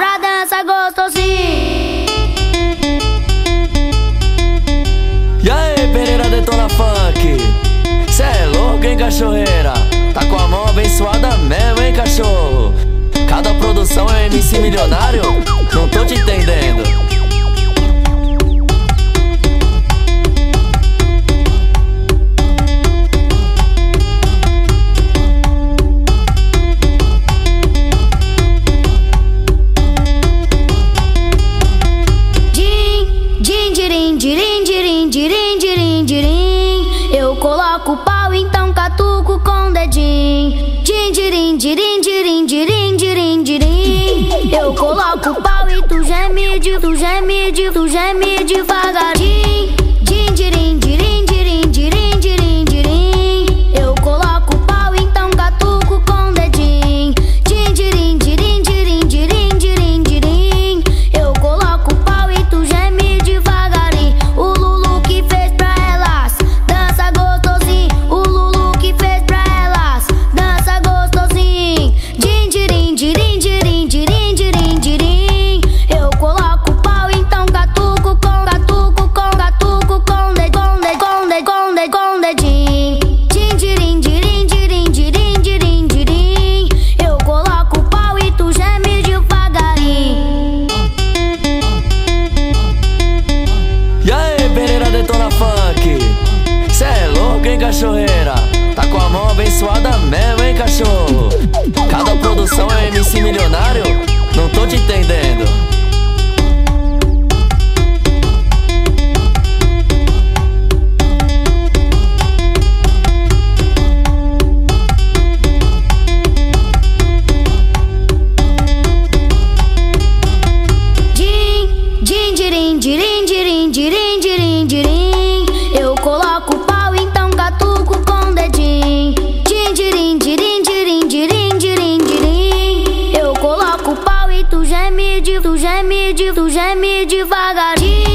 pra dança gostosinho. dirim, dirim, dirim, dirim, dirim. Eu coloco o pau, então catuco com dedinho. Din, dirim, dirim, dirim, dirim, dirim, dirim. Eu coloco o pau e tu geme, de, tu geme, de, tu geme devagarinho. cachorreira. Tá com a mão abençoada mesmo, hein, cachorro? Cada produção é MC milionário? Não tô te entendendo. preciso geme devagarinho.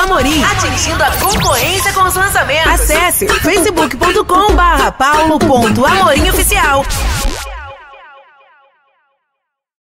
Amorim, atingindo a concorrência com os lançamentos. Acesse facebook.com barra paulo.amorim oficial.